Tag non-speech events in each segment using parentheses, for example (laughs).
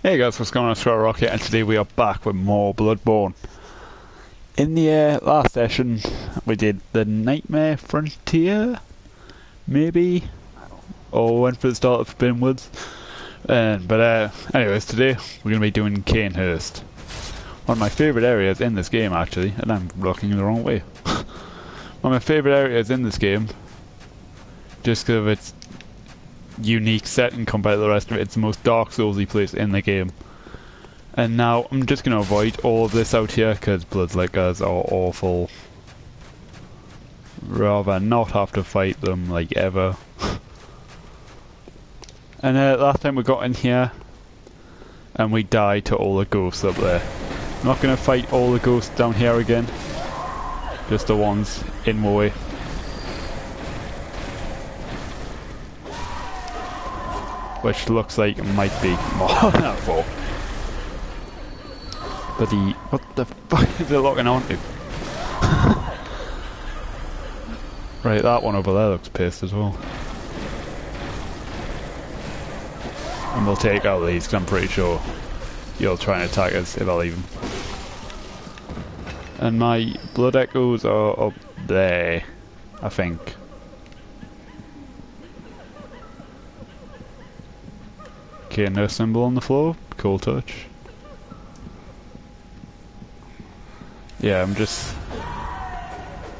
Hey guys, what's going on? It's Rocket, and today we are back with more Bloodborne. In the uh, last session, we did the Nightmare Frontier, maybe, or went for the start of Forbidden Woods. But uh, anyways, today we're going to be doing Cainhurst, one of my favourite areas in this game actually, and I'm looking the wrong way. (laughs) one of my favourite areas in this game, just because of its unique setting compared to the rest of it. It's the most Dark Soulsy place in the game. And now I'm just going to avoid all of this out here because Bloodlickers are awful. Rather not have to fight them like ever. (laughs) and uh, last time we got in here and we died to all the ghosts up there. I'm not going to fight all the ghosts down here again. Just the ones in my way. Which looks like it might be more (laughs) than four. But the what the (laughs) fuck is it locking onto? (laughs) right, that one over there looks pissed as well. And we'll take out these because I'm pretty sure you'll try and attack us if I leave them. And my blood echoes are up there, I think. Okay, no symbol on the floor. Cool touch. Yeah, I'm just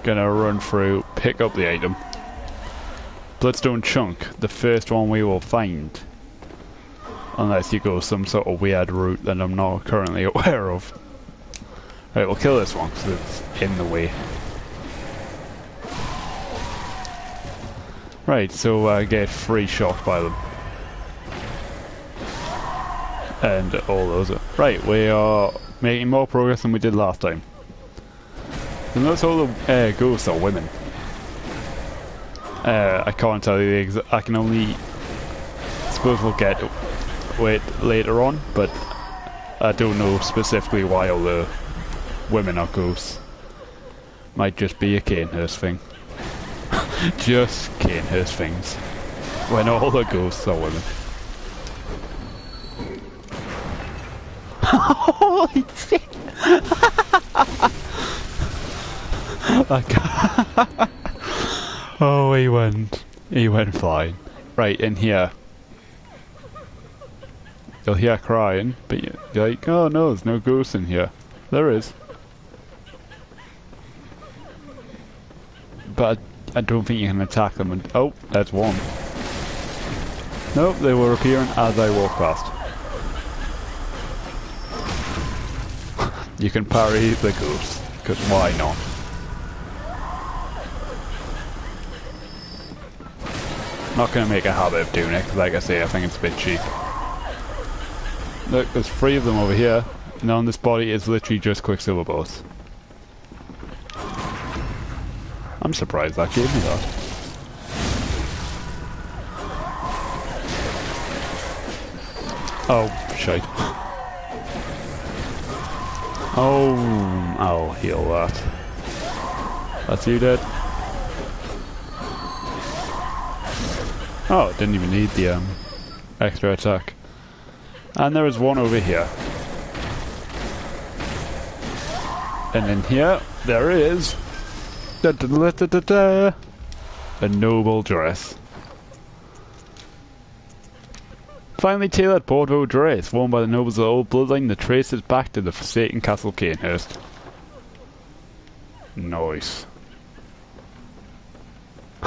gonna run through, pick up the item. Bloodstone chunk, the first one we will find. Unless you go some sort of weird route that I'm not currently (laughs) aware of. Right, we'll kill this one because it's in the way. Right, so I uh, get free shot by them and all those. Are right, we are making more progress than we did last time. And notice all the uh, ghosts are women. Uh, I can't tell you the exact. I can only suppose we'll get it later on, but I don't know specifically why all the women are ghosts. Might just be a Cainhurst thing. (laughs) just Cainhurst things. When all the ghosts are women. Holy shit! (laughs) oh, he went. He went flying. Right, in here. You'll hear crying, but you're like, oh no, there's no ghost in here. There is. But I, I don't think you can attack them. And, oh, that's one. Nope, they were appearing as I walked past. You can parry the ghost, because why not? Not going to make a habit of doing it, because like I say, I think it's a bit cheap. Look, there's three of them over here, and on this body is literally just Quicksilver boss. I'm surprised that gave me that. Oh, shite. (laughs) Oh, I'll heal that. That's you dead. Oh, didn't even need the um, extra attack. And there is one over here. And in here, there is da -da -da a noble dress. Finely tailored Bordeaux dress worn by the nobles of the old bloodline that traces back to the forsaken Castle Cainhurst. Nice. (laughs)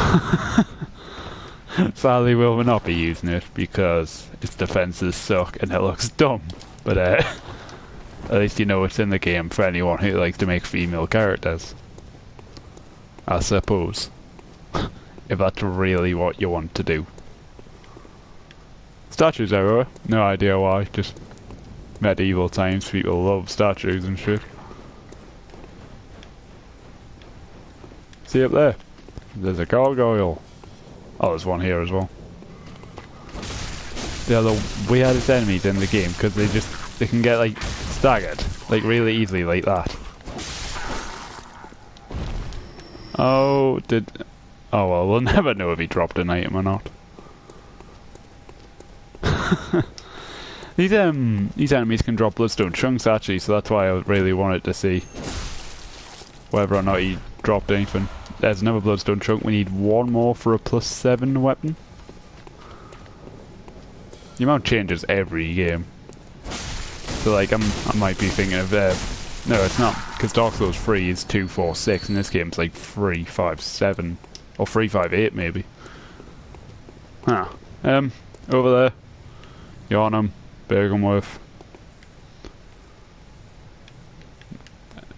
Sadly, we will not be using it because its defenses suck and it looks dumb. But uh, (laughs) at least you know it's in the game for anyone who likes to make female characters. I suppose. (laughs) if that's really what you want to do. Statues everywhere. No idea why. Just medieval times. People love statues and shit. See up there? There's a gargoyle. Oh, there's one here as well. They're the weirdest enemies in the game because they just they can get like staggered like really easily like that. Oh, did oh well, we'll (laughs) never know if he dropped an item or not. (laughs) These um these enemies can drop bloodstone chunks actually, so that's why I really wanted to see whether or not he dropped anything. There's another bloodstone chunk. We need one more for a plus seven weapon. The amount changes every game. So like I'm I might be thinking of uh, no, it's not because Dark Souls three is two four six, and this game's like three five seven or three five eight maybe. Huh. Um, over there, Yharnam, Byrgenwerth.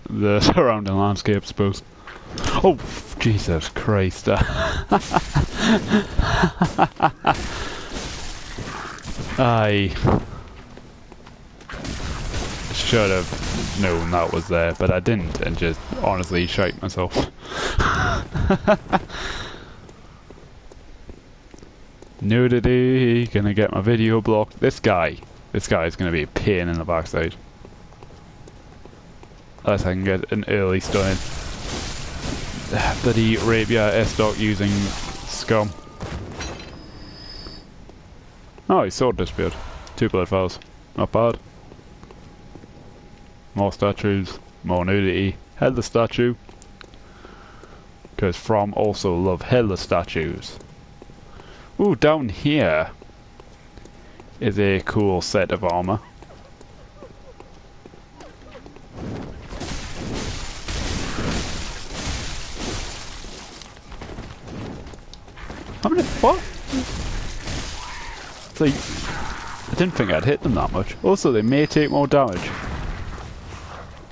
The (laughs) surrounding landscape, I suppose. Oh, Jesus Christ. (laughs) I should have known that was there, but I didn't, and just honestly shite myself. (laughs) Nudity, gonna get my video blocked. This guy, this guy is gonna be a pain in the backside. Unless I can get an early stun. (sighs) Bloody Rapier S-Doc using scum. Oh, his sword disappeared. Two blood vials. Not bad. More statues. More nudity. Headless statue. Because From also love headless statues. Ooh, down here is a cool set of armor. How many? What? It's like, I didn't think I'd hit them that much. Also, they may take more damage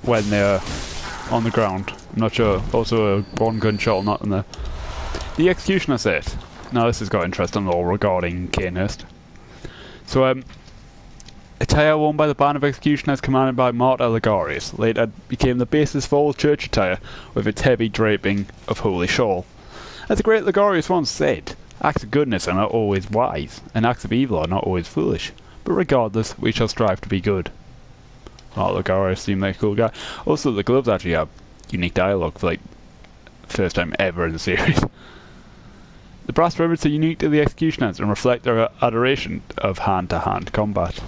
when they're on the ground. I'm not sure. Also, a one gunshot not in there. The Executioner set. Now this has got interesting all regarding Cainhurst. So, um, attire worn by the band of executioners commanded by Martyr Ligarius later became the basis for all church attire with its heavy draping of holy shawl. As the great Ligarius once said, acts of goodness are not always wise, and acts of evil are not always foolish, but regardless, we shall strive to be good. Martyr Ligarius seemed like a cool guy. Also, the gloves actually have unique dialogue for like first time ever in the series. (laughs) The brass ribbons are unique to the executioners and reflect their adoration of hand-to-hand -hand combat.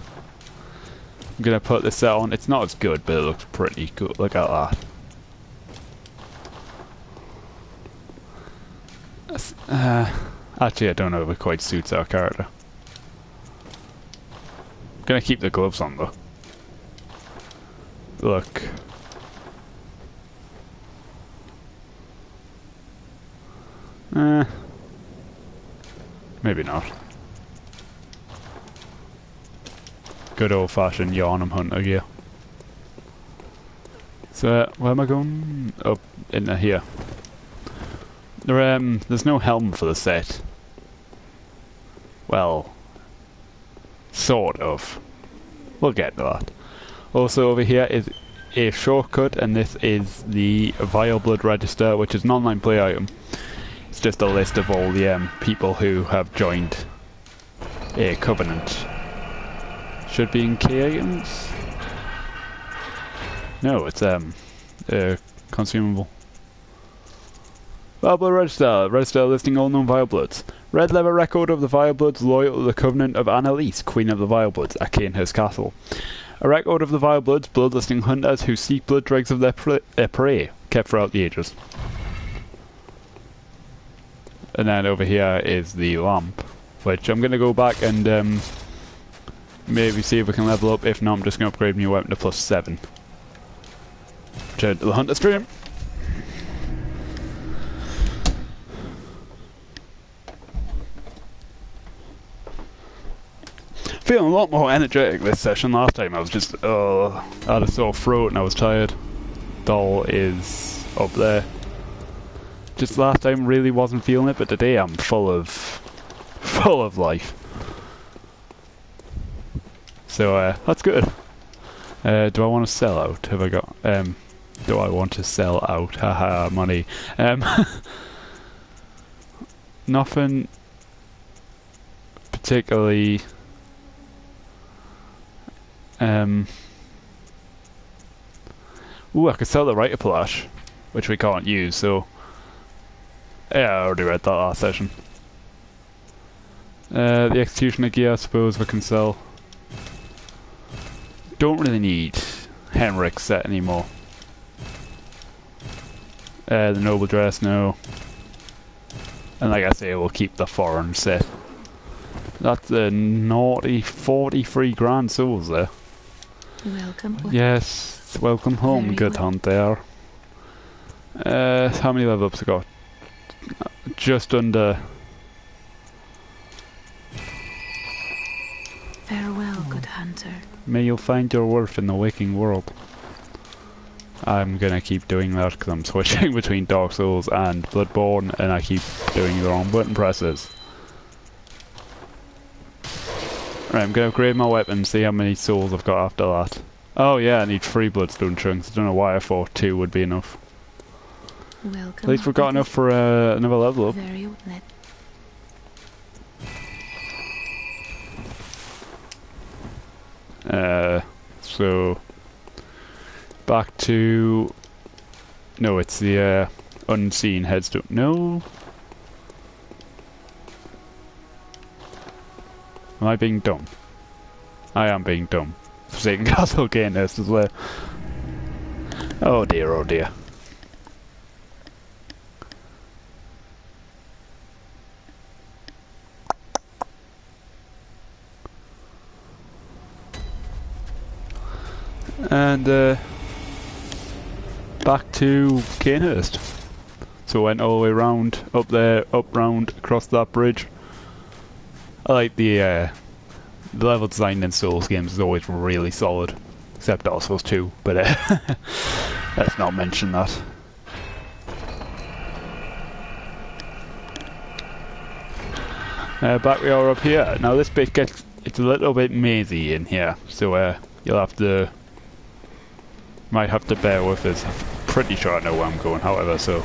I'm gonna put this set on. It's not as good, but it looks pretty good. Look at that. Uh, actually, I don't know if it quite suits our character. I'm gonna keep the gloves on though. Look. Uh, Maybe not. Good old fashioned Yharnam hunter gear. So, where am I going? Up oh, into here. There, um, there's no helm for the set. Well, sort of. We'll get to that. Also over here is a shortcut, and this is the Vile Blood Register, which is an online play item just a list of all the um, people who have joined a covenant. Should be in key. No, it's um, consumable. Vilebloods Register. Register listing all known Vilebloods. Red leather record of the Vilebloods loyal to the covenant of Annalise, Queen of the Vilebloods, at Cainhurst Castle. A record of the Vilebloods, bloodlisting hunters who seek blood dregs of their, their prey, kept throughout the ages. And then over here is the lamp, which I'm going to go back and um, maybe see if we can level up. If not, I'm just going to upgrade my weapon to plus 7. Turn to the Hunter's Dream. Feeling a lot more energetic this session. Last time I was just, uh, I had a sore throat and I was tired. Doll is up there just last time really wasn't feeling it, but today I'm full of full of life. So uh, that's good. Uh, do I want to sell out? Have I got? Um, do I want to sell out? Haha, money. Um, (laughs) nothing particularly. Um, ooh, I could sell the Reiterpallasch, which we can't use, so yeah, I already read that last session. Uh, the Executioner gear, I suppose we can sell. don't really need Henryk's set anymore. Uh, the noble dress, no. And like I say, we'll keep the foreign set. That's a naughty 43 grand souls there. Welcome. Yes, welcome home, Very good well. hunt there. Uh, how many level ups I got? Just under. Farewell, good hunter. May you find your worth in the waking world. I'm gonna keep doing that because I'm (laughs) switching between Dark Souls and Bloodborne, and I keep doing the wrong button presses. Right, I'm gonna upgrade my weapon, see how many souls I've got after that. Oh yeah, I need three bloodstone chunks. I don't know why I thought two would be enough. Welcome. At least we've got enough for uh, another level up. Very Uh, so back to no, it's the uh, unseen headstone. No, am I being dumb? I am being dumb. Forsaken Castle Cainhurst as well. Oh dear, oh dear. And uh, back to Cainhurst. So went all the way round, up there, up round, across that bridge. I like the uh, the level design in Souls games is always really solid, except Dark Souls 2. But uh, (laughs) let's not mention that. Uh, back we are up here. Now this bit gets it's a little bit mazy in here, so uh, you'll have to might have to bear with us. I'm pretty sure I know where I'm going, however, so